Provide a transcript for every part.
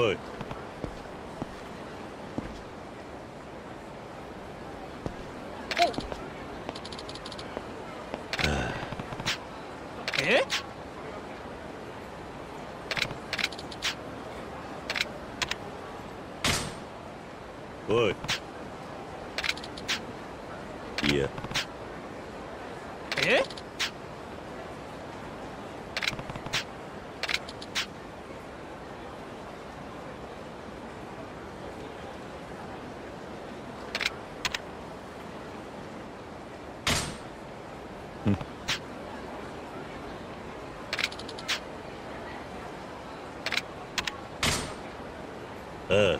look. Hmm. Uh.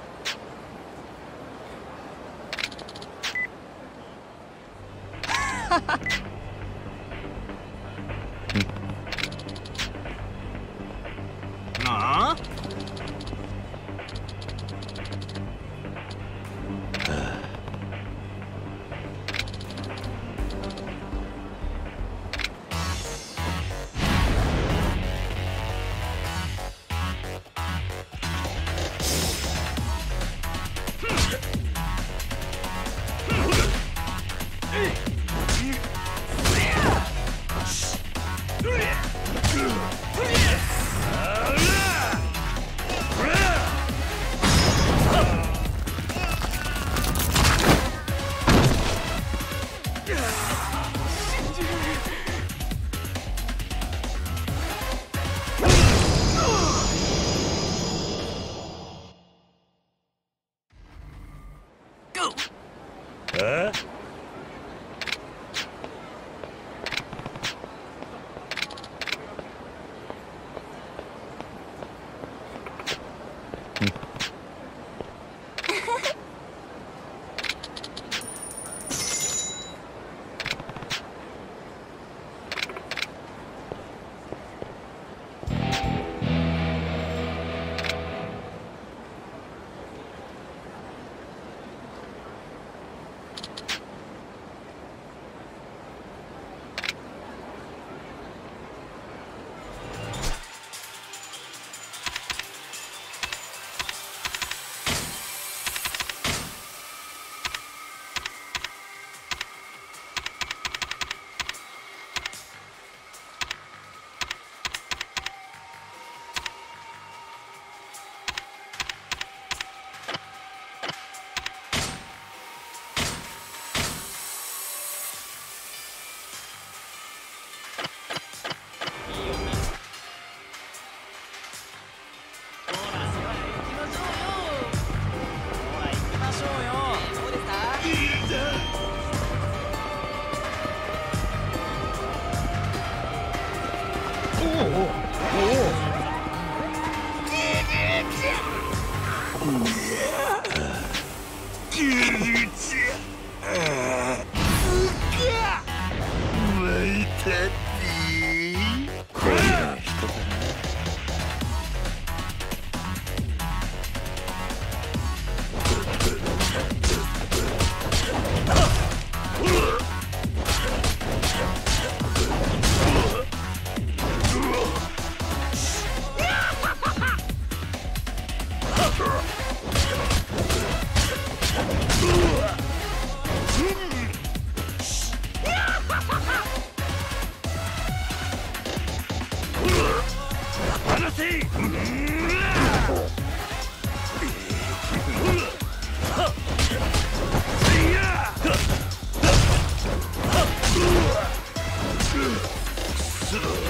Hum. お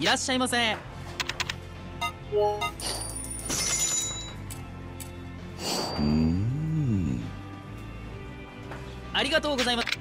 いらっしゃいませ。ありがとうございます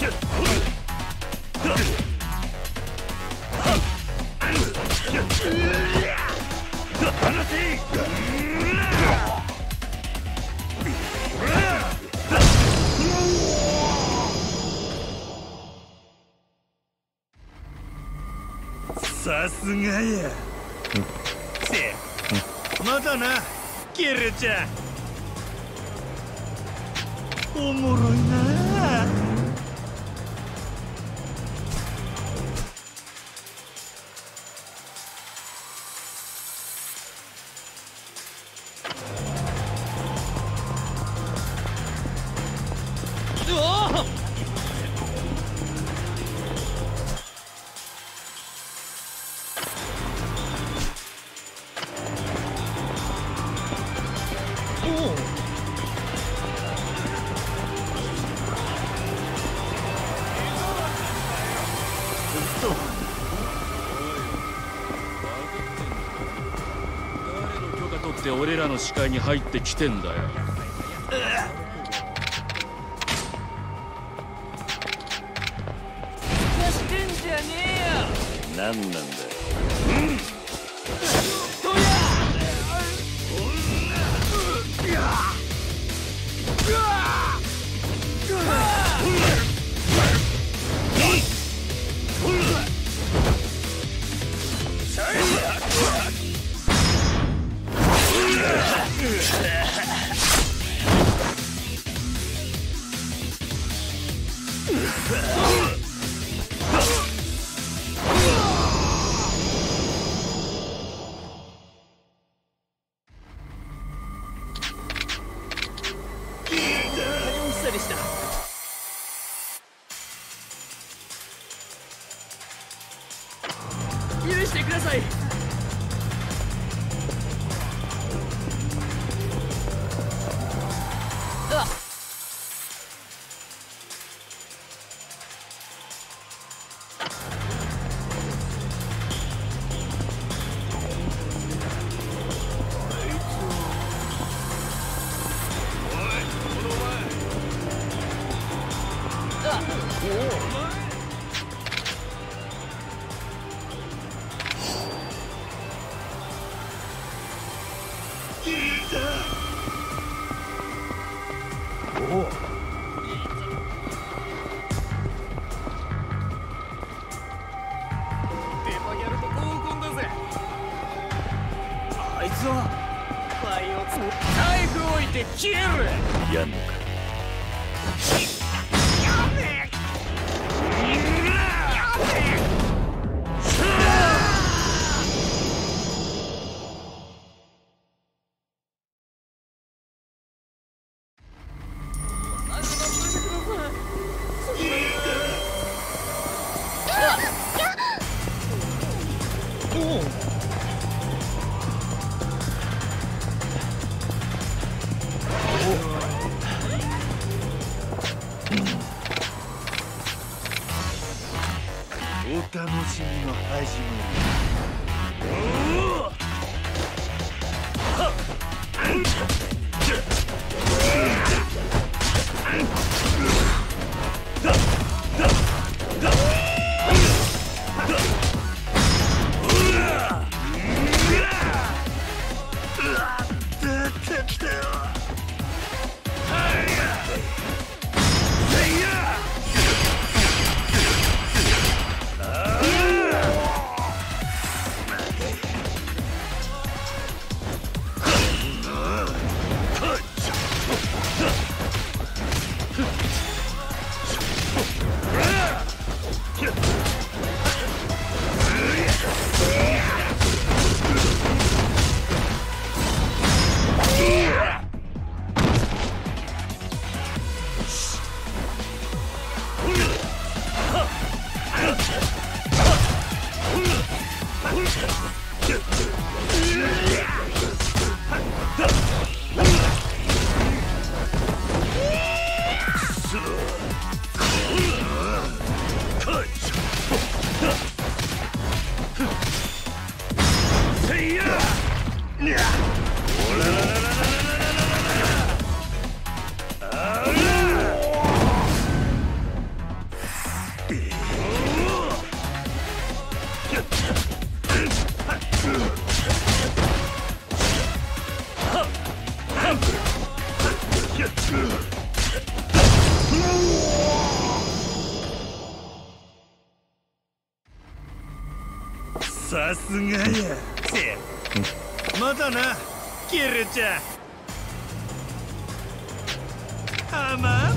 さすがや。せまたなキルちゃん。おもろいな。誰らの視界に入ってきてんだよ。してください。あいつはファイをつナイフ置いて消えるやん楽しみの始ませ。まだなキルちゃん。あま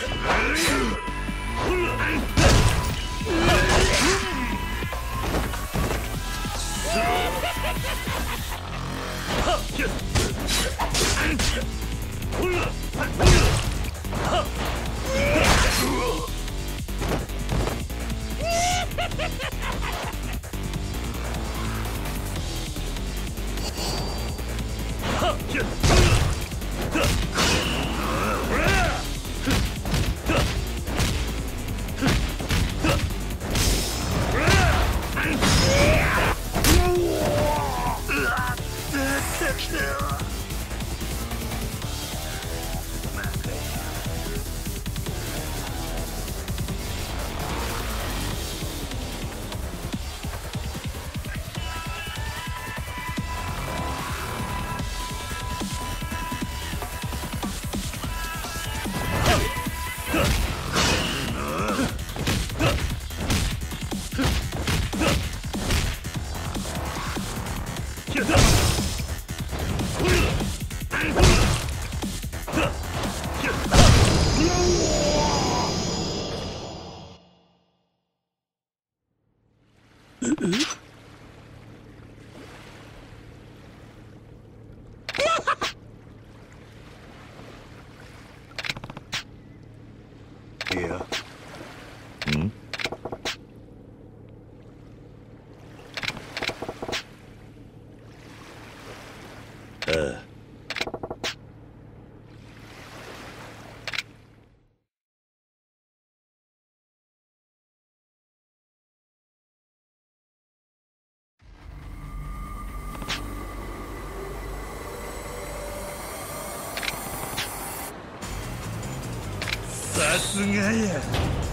い あ!さすがや。